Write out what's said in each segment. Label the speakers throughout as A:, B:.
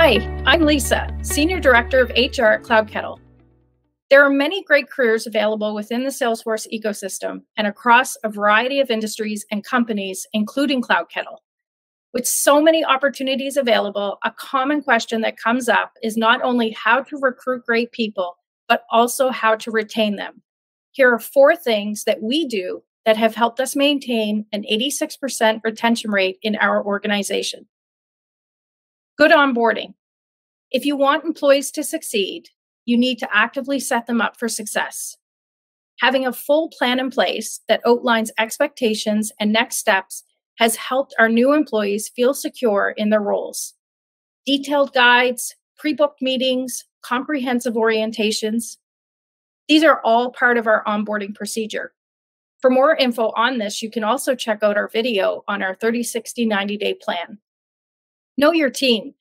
A: Hi, I'm Lisa, Senior Director of HR at CloudKettle. There are many great careers available within the Salesforce ecosystem and across a variety of industries and companies, including CloudKettle. With so many opportunities available, a common question that comes up is not only how to recruit great people, but also how to retain them. Here are four things that we do that have helped us maintain an 86% retention rate in our organization. Good onboarding. If you want employees to succeed, you need to actively set them up for success. Having a full plan in place that outlines expectations and next steps has helped our new employees feel secure in their roles. Detailed guides, pre booked meetings, comprehensive orientations. These are all part of our onboarding procedure. For more info on this, you can also check out our video on our 30, 60, 90 day plan. Know your team.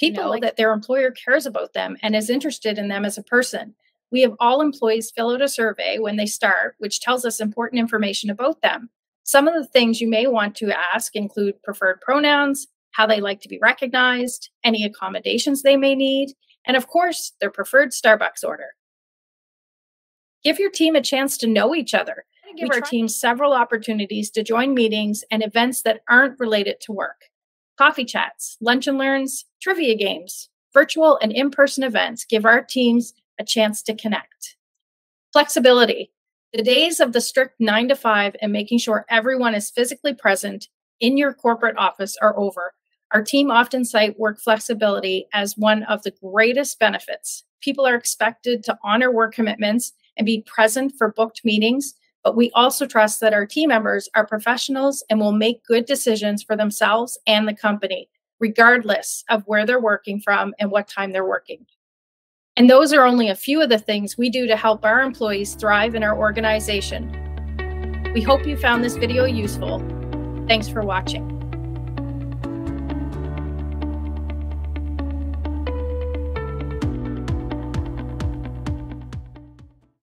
A: People know like- that their employer cares about them and is interested in them as a person. We have all employees fill out a survey when they start, which tells us important information about them. Some of the things you may want to ask include preferred pronouns, how they like to be recognized, any accommodations they may need, and of course, their preferred Starbucks order. Give your team a chance to know each other. Give we our team several opportunities to join meetings and events that aren't related to work. Coffee chats, lunch and learns, trivia games, virtual and in person events give our teams a chance to connect. Flexibility. The days of the strict nine to five and making sure everyone is physically present in your corporate office are over. Our team often cite work flexibility as one of the greatest benefits. People are expected to honor work commitments and be present for booked meetings, but we also trust that our team members are professionals and will make good decisions for themselves and the company, regardless of where they're working from and what time they're working. And those are only a few of the things we do to help our employees thrive in our organization. We hope you found this video useful. Thanks for watching.